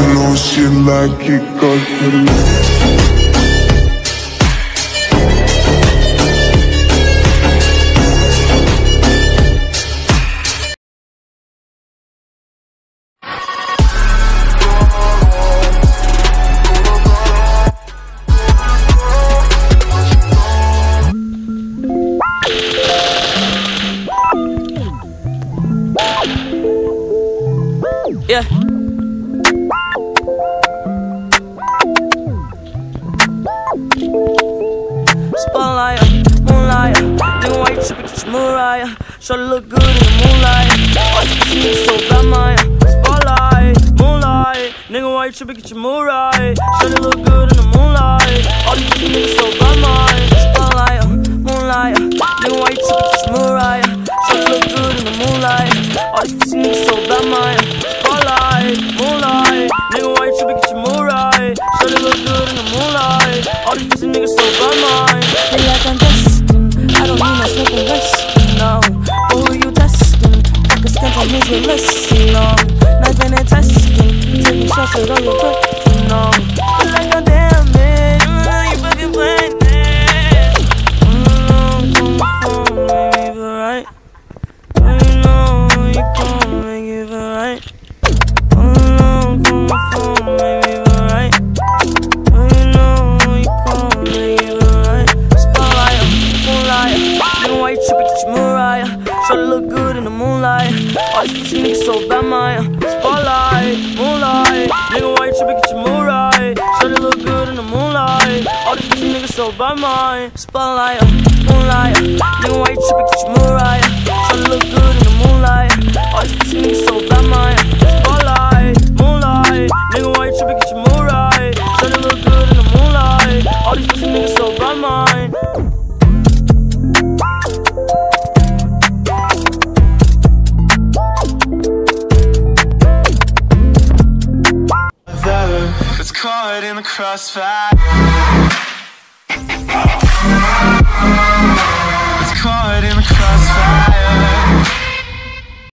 I know she like it cause she Yeah. Get your Mariah? Shorty look good in the moonlight. You pussy niggas so bad, Maya. Uh, spotlight, moonlight, nigga why you trippin' get your Mariah? Shorty look good in the moonlight. All you pussy niggas so bad, uh, uh, Maya. Spotlight, moonlight, nigga why you trippin' get your Mariah? Shorty look good in the moonlight. You pussy niggas so bad, Maya. Spotlight, moonlight, nigga why you trippin' get your Mariah? Shorty look good in the moonlight. All these pussy niggas so bad, Maya. Feel like I'm. I smoke and rest. No, who you testing? Fuck a skin from who's your list. No, knife and testing. Taking shots at all your the moonlight. All these pussy niggas so bad, Maya. Spotlight, moonlight, nigga why you trippin' get your Mariah? Shorty look good in the moonlight. All these niggas so bad, Maya. Spotlight, uh, moonlight, uh. nigga why you trippin' get your Mariah? Shorty in the crossfire